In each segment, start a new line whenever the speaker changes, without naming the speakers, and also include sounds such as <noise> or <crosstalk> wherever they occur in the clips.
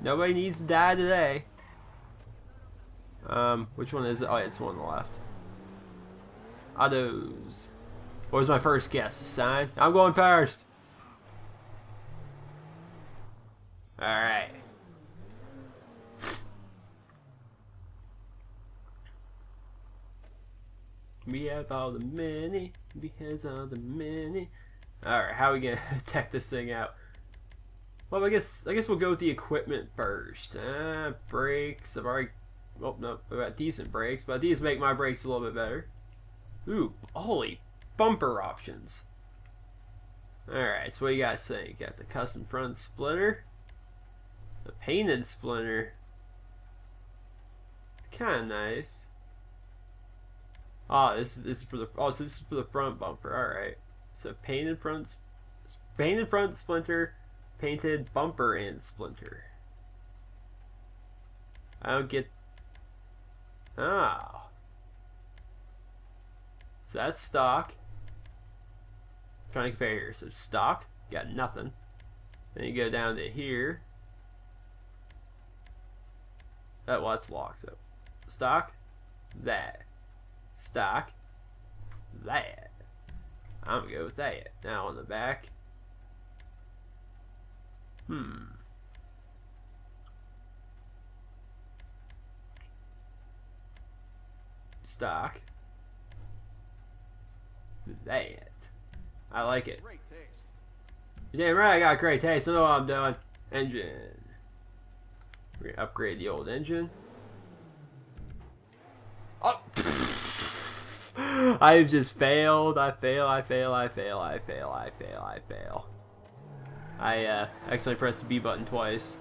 Nobody needs to die today. Um, which one is it? Oh, it's the one on the left. Autos. What was my first guess? The sign? I'm going first. Alright. <sighs> We have all the money. We has all the money. Alright, how are we gonna <laughs> attack this thing out? Well, I guess I guess we'll go with the equipment first. Uh, brakes. I've already. Oh no, we got decent brakes, but these make my brakes a little bit better. Ooh, holy bumper options. Alright, so what do you guys think? Got the custom front splitter. The painted splinter. It's kind of nice. Oh, this is, this is for the oh, so this is for the front bumper. All right. So painted front, painted front splinter, painted bumper and splinter. I don't get. Ah. So that's stock. I'm trying to compare here. So stock, got nothing. Then you go down to here. That well, that's locked. So stock, that stock, that. I'm gonna go with that. Now on the back. Hmm. Stock. That. I like it. Damn right, I got great taste. I know what I'm doing. Engine. We're gonna upgrade the old engine. Oh! <laughs> I've just failed. I fail. I fail. I fail. I fail. I fail. I fail. I uh, accidentally pressed the B button twice,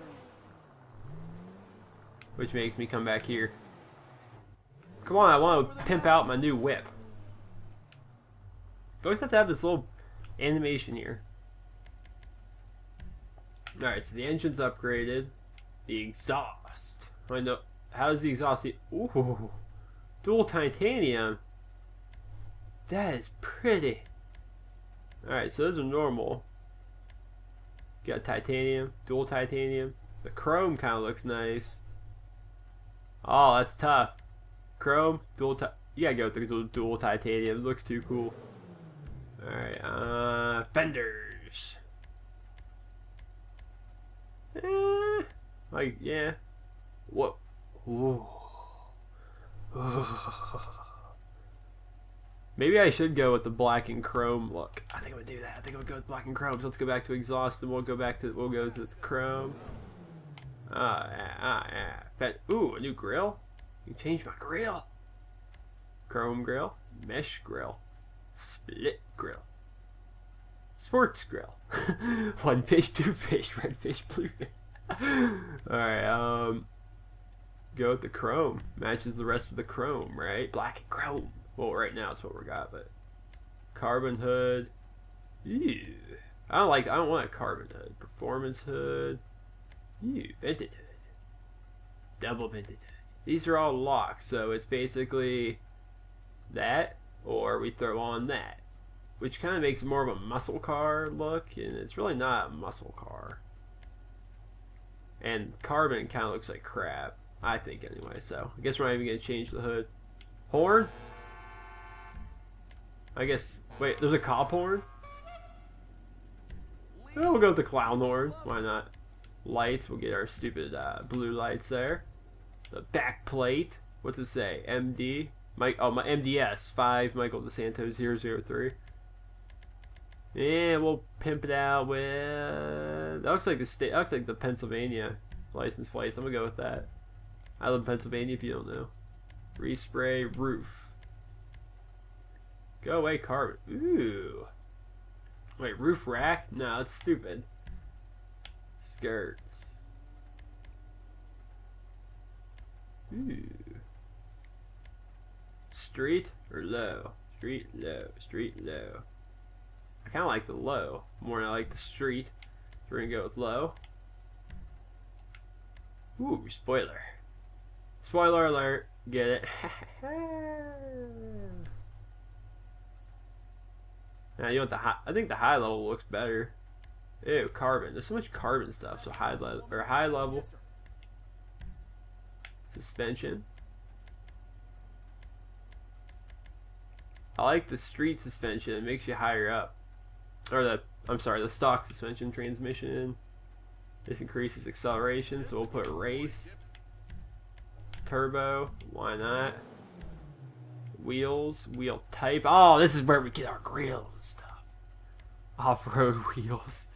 which makes me come back here. Come on, I want to pimp out my new whip. I always have to have this little animation here. Alright, so the engine's upgraded. The exhaust. I know. How does the exhaust? Ooh, dual titanium. That is pretty. Alright, so those are normal. Got titanium, dual titanium. The chrome kind of looks nice. Oh, that's tough. Chrome, dual ti You gotta go with the dual, titanium. It looks too cool. Alright, uh, fenders. Eh, like, yeah. What? Ooh. <sighs> Maybe I should go with the black and chrome look. I think I'm gonna do that. I think I'm gonna go with black and chrome. So let's go back to exhaust and we'll go back to we'll go to the chrome. Ah, ah, ah. But ooh, a new grill. You changed my grill. Chrome grill, mesh grill, split grill, sports grill. <laughs> One fish, two fish, red fish, blue fish. <laughs> All right, um, go with the chrome. Matches the rest of the chrome, right? Black and chrome. Well, right now it's what we got, but carbon hood. Ew. I don't like. I don't want a carbon hood. Performance hood. Ew. Vented hood. Double vented hood. These are all locked, so it's basically that, or we throw on that, which kind of makes more of a muscle car look, and it's really not a muscle car. And carbon kind of looks like crap, I think anyway. So I guess we're not even gonna change the hood. Horn. I guess. Wait, there's a cop horn? Oh, we'll go with the clown horn. Why not? Lights. We'll get our stupid uh, blue lights there. The back plate. What's it say? MD. Mike. Oh, my MDS. 5 Michael DeSanto 003. Yeah, we'll pimp it out with. That looks like the state. That looks like the Pennsylvania license plates. I'm gonna go with that. I live in Pennsylvania. If you don't know. Respray roof. Go away, carbon. Ooh. Wait, roof rack? No, that's stupid. Skirts. Ooh. Street or low? Street, low. Street, low. I kind of like the low more than I like the street. So we're going to go with low. Ooh, spoiler. Spoiler alert. Get it. <laughs> Now you want the high? I think the high level looks better. Ew, carbon. There's so much carbon stuff. So high level or high level. suspension. I like the street suspension. It makes you higher up. Or the, I'm sorry, the stock suspension transmission. This increases acceleration, so we'll put race. Turbo, why not? Wheels, wheel type. Oh, this is where we get our grill and stuff. Off-road <laughs> wheels.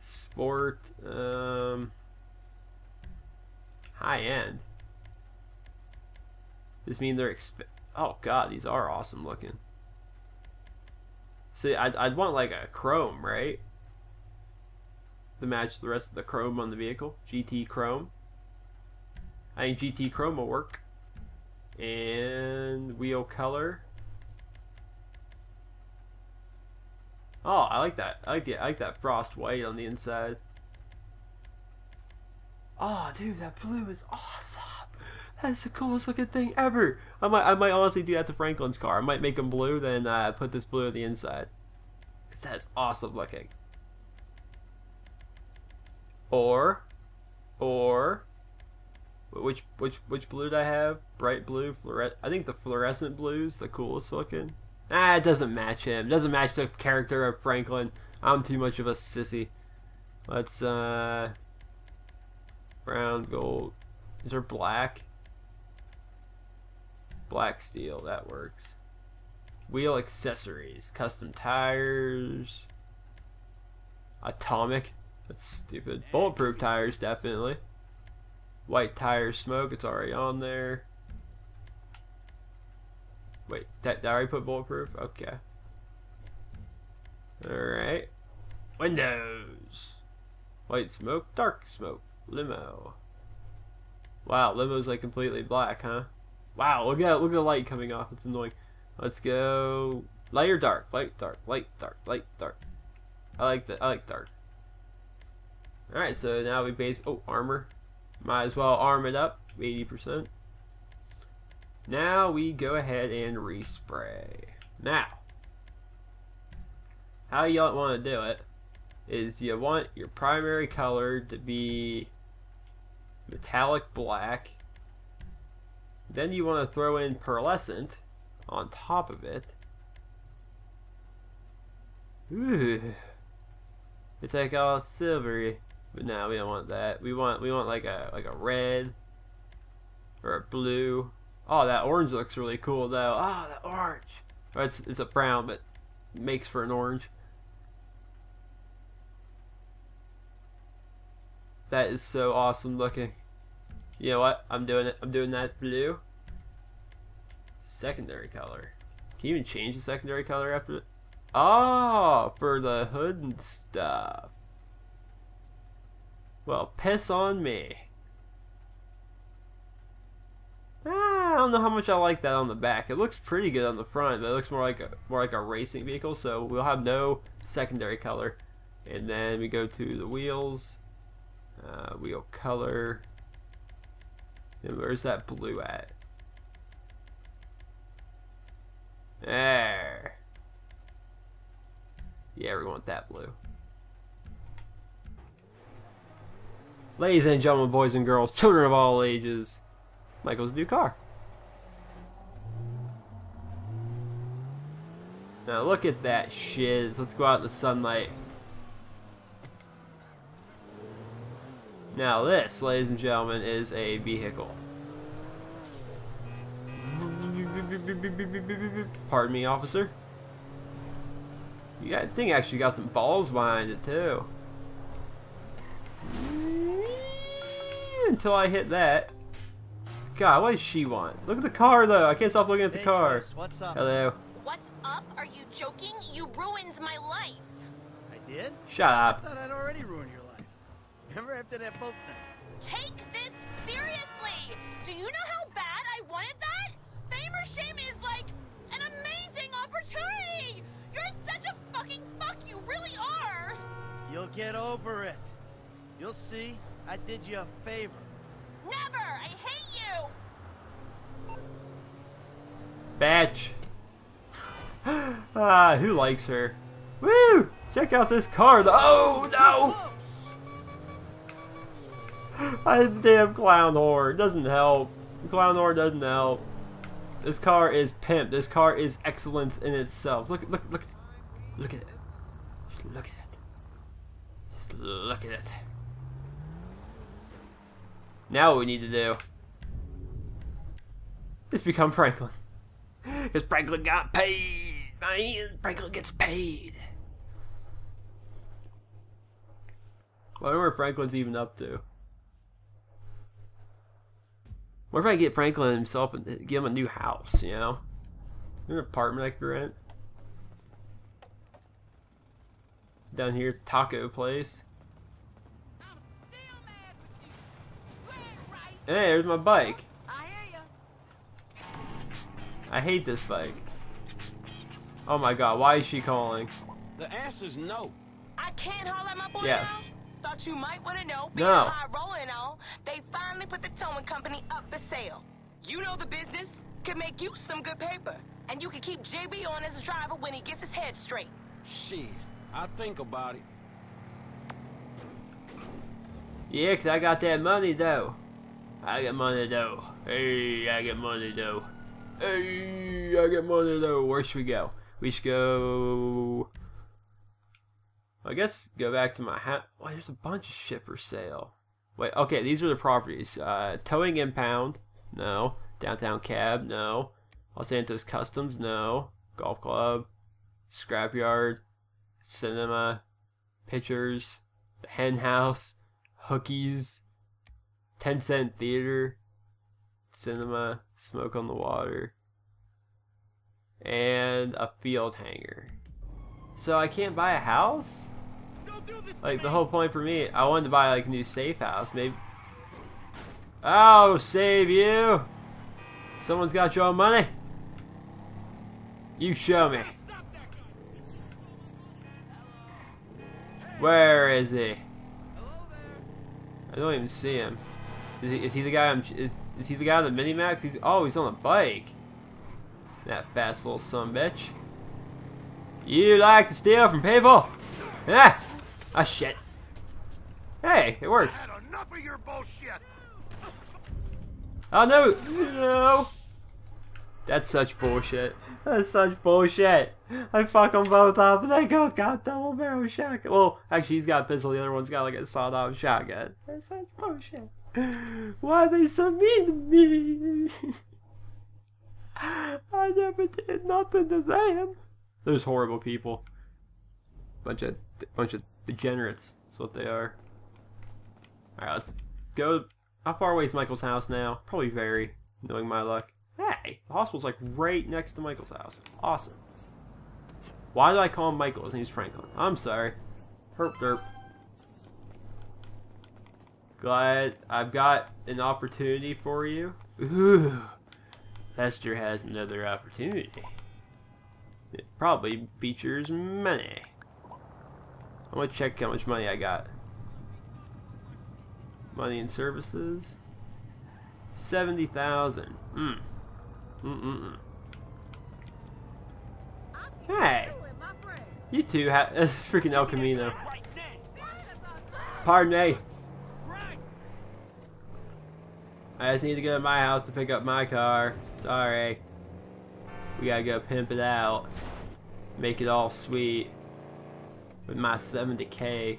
Sport, um, high end. This mean they're exp Oh god, these are awesome looking. See, I'd, I'd want like a chrome, right? To match the rest of the chrome on the vehicle. GT chrome. I think GT chrome will work. And wheel color. Oh, I like that. I like the I like that frost white on the inside. Oh, dude, that blue is awesome. That's the coolest looking thing ever. I might, I might honestly do that to Franklin's car. I might make him blue, then uh, put this blue on the inside. Cause that's awesome looking. Or, or, which which which blue do I have? Bright blue, fluorescent. I think the fluorescent blue's the coolest looking. Ah, it doesn't match him. It doesn't match the character of Franklin. I'm too much of a sissy. Let's uh, brown, gold. Is there black? Black steel, that works. Wheel accessories, custom tires, atomic. That's stupid. Bulletproof tires, definitely. White tire smoke, it's already on there. Wait, that did I already put bulletproof? Okay. Alright. Windows. White smoke, dark smoke. Limo. Wow, limo's like completely black, huh? Wow, look at that, look at the light coming off. It's annoying. Let's go light or dark, light, dark, light, dark, light, dark. I like that. I like dark. All right, so now we base. Oh, armor. Might as well arm it up. 80%. Now we go ahead and respray. Now, how you want to do it is you want your primary color to be metallic black then you want to throw in pearlescent on top of it. Ooh. It's like all silvery. But now we don't want that. We want we want like a like a red or a blue. Oh, that orange looks really cool though. Oh, that orange. Or it's it's a brown, but makes for an orange. That is so awesome looking. You know what? I'm doing it. I'm doing that blue. Secondary color. Can you even change the secondary color after? Oh, for the hood and stuff. Well, piss on me. Ah, I don't know how much I like that on the back. It looks pretty good on the front, but it looks more like a more like a racing vehicle. So we'll have no secondary color, and then we go to the wheels. Uh, wheel color. And where's that blue at? There. Yeah, we want that blue. Ladies and gentlemen, boys and girls, children of all ages, Michael's new car. Now look at that shiz. Let's go out in the sunlight. Now this, ladies and gentlemen, is a vehicle. Pardon me, officer. You got thing actually got some balls behind it too. Until I hit that. God, what does she want? Look at the car though. I can't stop looking at the
Hey,
car.
Tris, what's up?
Hello.
What's up? Are you joking? You ruined my life.
I did?
Shut
I thought I'd already ruined your life. Remember after that boat thing?
Take this seriously. Do you know how bad I wanted that? Fame or shame is like an amazing opportunity. You're such a fucking fuck. You really are.
You'll get over it. You'll see. I did you a favor.
Never. I hate you.
Batch. <gasps> ah, who likes her? Woo! Check out this car though. Oh no! I damn clown horn doesn't help. Clown horn doesn't help. This car is pimp. This car is excellence in itself. Look, look, look, look at it. Just look at it. Just look at it. Now what we need to do is become Franklin. Because Franklin got paid. Man, Franklin gets paid. I wonder what Franklin's even up to. What if I get Franklin himself and give him a new house, you know? An apartment I could rent. It's down here at the taco place. Hey, there's my bike.
I hear ya.
I hate this bike. Oh my god, why is she calling?
The answer's no.
I can't holler at my boy
Yes.
now. Thought you might want to know, being
No.
high roller and oh. all, they finally put the towing company up for sale. You know the business. Could make you some good paper. And you can keep JB on as a driver when he gets his head straight.
Shit. I think about it.
Yeah, 'cause I got that money though. I got money though. Hey, I get money though. Hey, I get money though. Where should we go? We should go. I guess go back to my hat. Well, there's a bunch of shit for sale. Wait, okay, these are the properties. Uh, towing impound, no. Downtown cab, no. Los Santos Customs, no. Golf club, scrapyard, cinema, pictures, the hen house, hookies, 10 cent theater, cinema, smoke on the water, and a field hanger. So I can't buy a house? Like the whole point for me, I wanted to buy like a new safe house, maybe. Oh, save you! Someone's got your money. You show me. Where is he? I don't even see him. Is he, is he the guy? I'm, is is he the guy on the mini map? He's, oh, he's on a bike. That fast little son of a bitch. You like to steal from people? Ah! Ah, shit. Hey, it worked.
Had enough of your bullshit.
Oh no! No! That's such bullshit. That's such bullshit. I fuck them both up and they both got double barrel shotgun. Well, actually, he's got a pistol. The other one's got like a sawed off shotgun. That's such bullshit. Why are they so mean to me? I never did nothing to them. Those horrible people. Bunch of bunch of degenerates. That's what they are. All right, let's go. How far away is Michael's house now? Probably very, knowing my luck. Hey, the hospital's like right next to Michael's house. Awesome. Why did I call him Michael? His name's Franklin. I'm sorry. Herp derp. Glad I've got an opportunity for you. Ooh. <sighs> Lester has another opportunity. It probably features money. I'm gonna check how much money I got. Money and services. Seventy thousand. Mm. Mm mm mm. Hey,
Doing my friend.
you two have that's <laughs> freaking El Camino. Pardon me.
Right.
I just need to go to my house to pick up my car. Sorry. We gotta go pimp it out. Make it all sweet. With my 70k.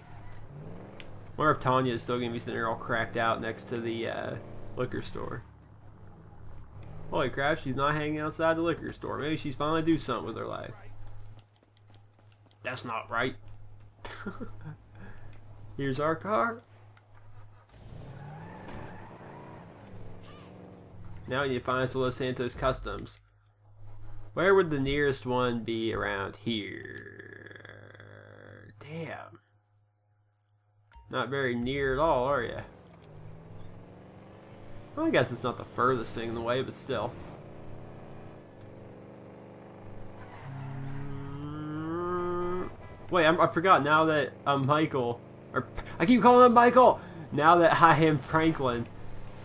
Wonder if Tanya is still gonna be sitting there all cracked out next to the uh, liquor store. Holy crap, she's not hanging outside the liquor store. Maybe she's finally do something with her life. That's not right. <laughs> Here's our car. Now to find a Los Santos Customs. Where would the nearest one be around here? Damn. Not very near at all, are you? Well, I guess it's not the furthest thing in the way, but still. Wait, I'm, I forgot now that I'm Michael. Or I keep calling him Michael! Now that I am Franklin,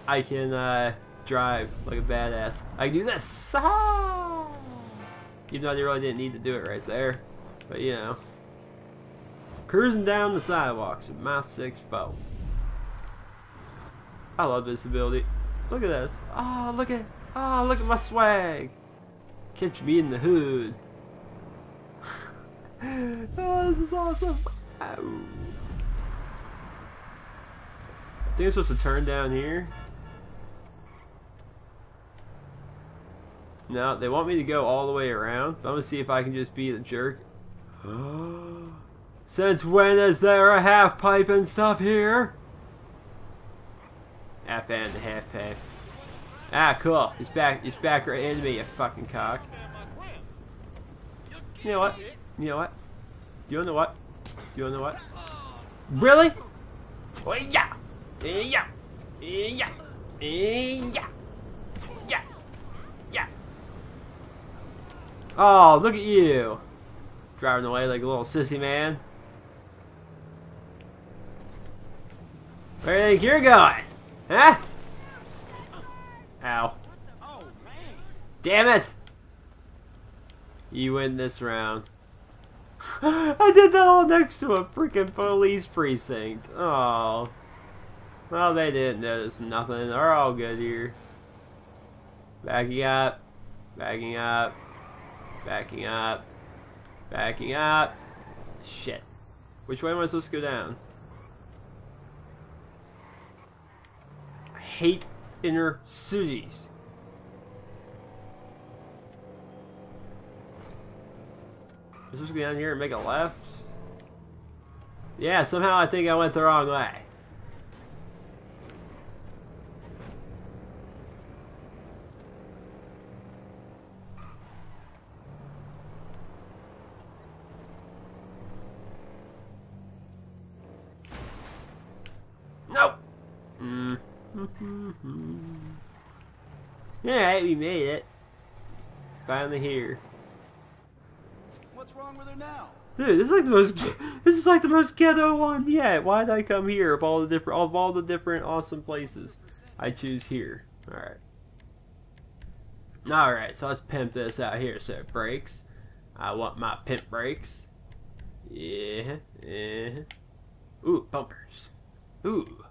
I can uh, drive like a badass. I can do this! Ah! Even though I really didn't need to do it right there. But you know. Cruising down the sidewalks in my 6 foe. I love this ability. Look at this. Oh, look at, oh, look at my swag. Catch me in the hood. <laughs> oh, this is awesome. I think I'm supposed to turn down here. No, they want me to go all the way around. I'm gonna see if I can just be the jerk. <gasps> Since when is there a half pipe and stuff here? Half and half pipe. Ah, cool. It's back. It's back right into me, you fucking cock. You know what? You know what? Do you know what? Do you know what? Really? Oh yeah, yeah, yeah, yeah, Oh, look at you. Driving away like a little sissy man. Where do you think you're going? Huh? Ow. Damn it! You win this round. <laughs> I did that all next to a freaking police precinct. Oh. Well, they didn't notice nothing. They're all good here. Backing up. Backing up. Backing up. Backing up. Shit. Which way am I supposed to go down? I hate inner cities. Am I supposed to go down here and make a left? Yeah, somehow I think I went the wrong way. Nope. Mm. Alright, we made it. Finally here.
What's wrong with her now?
Dude, this is like the most. <laughs> This is like the most ghetto one yet. Why did I come here of all the different, of all the different awesome places? I choose here. All right. All right, so let's pimp this out here. So brakes. I want my pimp brakes. Yeah. Yeah. Ooh, bumpers. Ooh.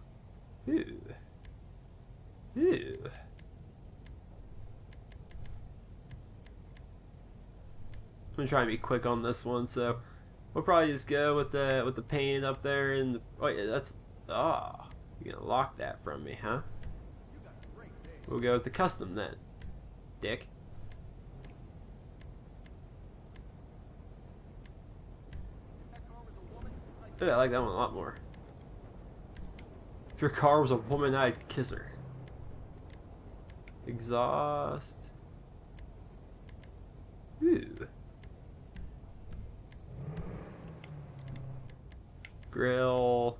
Ooh. Ooh. Gonna try and be quick on this one, so we'll probably just go with the with the paint up there and the, oh yeah, that's ah, oh, you're gonna lock that from me, huh? We'll go with the custom then, dick. Ooh, I like that one a lot more. If your car was a woman, I'd kiss her. Exhaust. Ooh. Grill.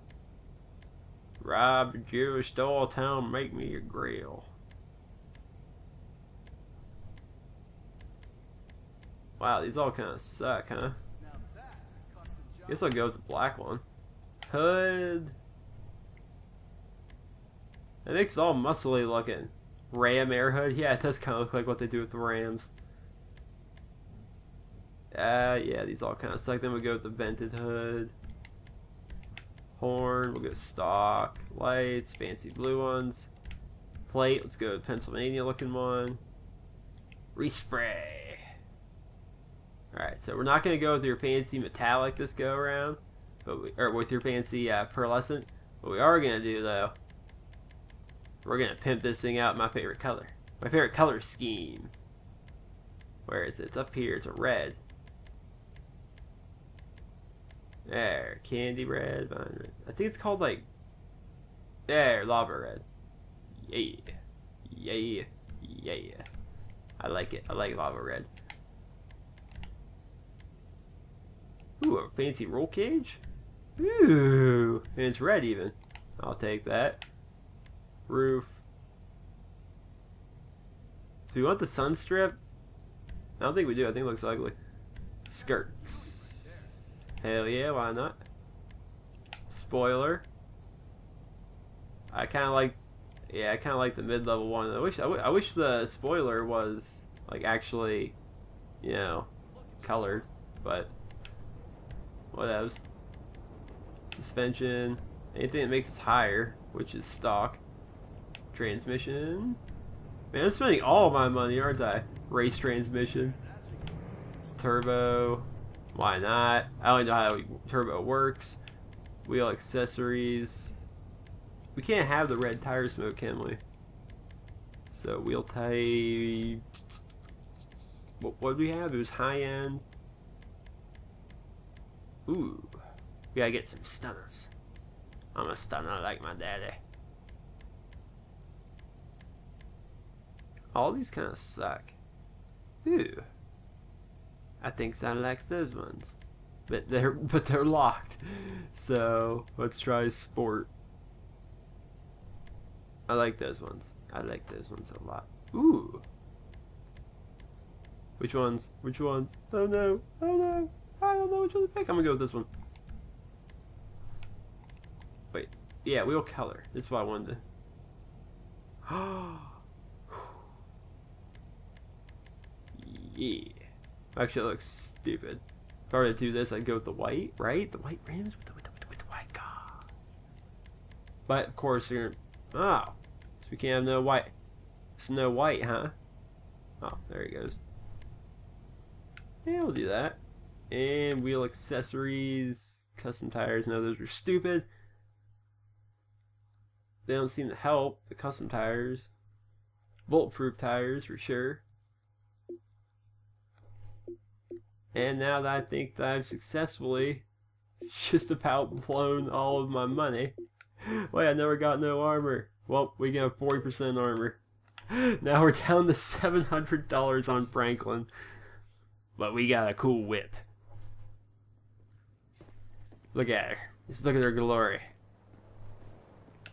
Rob a Jewish stole town, make me a grill. Wow, these all kind of suck, huh? Guess I'll go with the black one. Hood. It makes it all muscly looking. Ram air hood. Yeah, it does kind of look like what they do with the Rams. Uh, yeah, these all kind of suck. Then we go with the vented hood. Horn, we'll go stock. Lights, fancy blue ones. Plate, let's go Pennsylvania looking one. Respray. Alright, so we're not going to go with your fancy metallic this go around. but we, Or with your fancy uh, pearlescent. What we are going to do though, we're going to pimp this thing out my favorite color. My favorite color scheme. Where is it? It's up here. It's a red. There, candy red, vine red. I think it's called like there, lava red. Yeah, yeah, yeah. I like it. I like lava red. Ooh, a fancy roll cage. Ooh, and it's red even. I'll take that. Roof. Do we want the sun strip? I don't think we do. I think it looks ugly. Skirts. Hell yeah, why not? Spoiler. I kind of like, yeah, I kind of like the mid-level one. I wish, I, wish the spoiler was like actually, you know, colored, but whatevs. Suspension, anything that makes us higher, which is stock. Transmission. Man, I'm spending all my money, aren't I? Race transmission. Turbo. Why not? I don't know how turbo works. Wheel accessories. We can't have the red tire smoke, can we? So wheel type. What, what do we have? It was high end. Ooh. We gotta get some stunners. I'm a stunner like my daddy. All these kind of suck. Ooh. I think Santa likes those ones. But they're <laughs> but they're locked. So let's try sport. I like those ones. I like those ones a lot. Ooh. Which ones? Which ones? Oh no. Oh no. I don't know which one to pick. I'm gonna go with this one. Wait. Yeah, wheel color. That's what I wanted to. <gasps> yeah. Actually, looks stupid. If I were to do this, I'd go with the white, right? The white rims with the, with the, with the, white car. But, of course, you're... Oh. So we can't have no white. Snow White, huh? Oh, there he goes. Yeah, we'll do that. And wheel accessories, custom tires. No, those are stupid. They don't seem to help. The custom tires. Bulletproof tires, for sure. And now that I think that I've successfully <laughs> just about blown all of my money. Wait, I never got no armor. Well, we got 40% armor. <laughs> Now we're down to $700 on Franklin. But we got a cool whip. Look at her. Just look at her glory.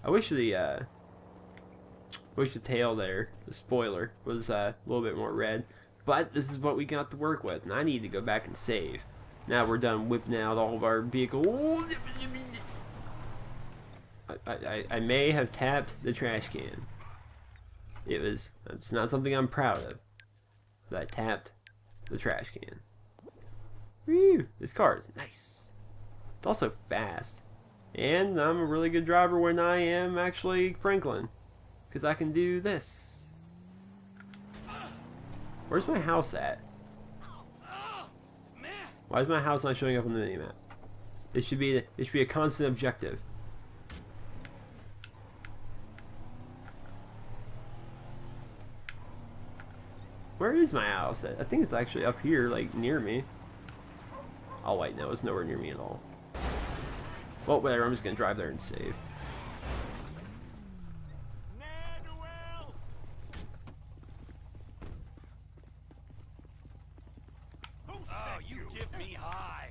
I wish the, uh... Wish the tail there, the spoiler, was uh, a little bit more red. But this is what we got to work with, and I need to go back and save. Now we're done whipping out all of our vehicles. I, I, I may have tapped the trash can. It was, it's not something I'm proud of. But I tapped the trash can. This car is nice. It's also fast. And I'm a really good driver when I am actually Franklin. Because I can do this. Where's my house at? Why is my house not showing up on the minimap? It should be it should be a constant objective. Where is my house? I think it's actually up here, like near me. Oh wait, no, it's nowhere near me at all. Well, whatever, I'm just gonna drive there and save.
Oh, you give me high.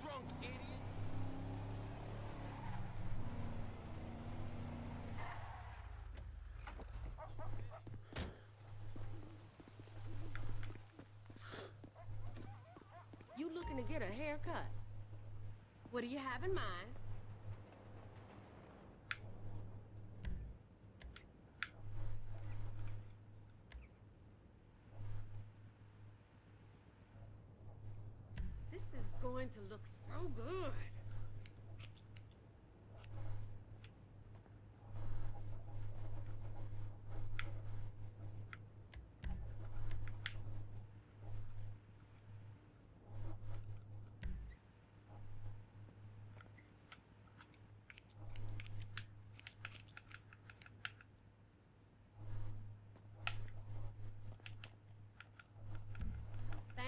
Drunk idiot.
You looking to get a haircut? What do you have in mind? This is going to look so good.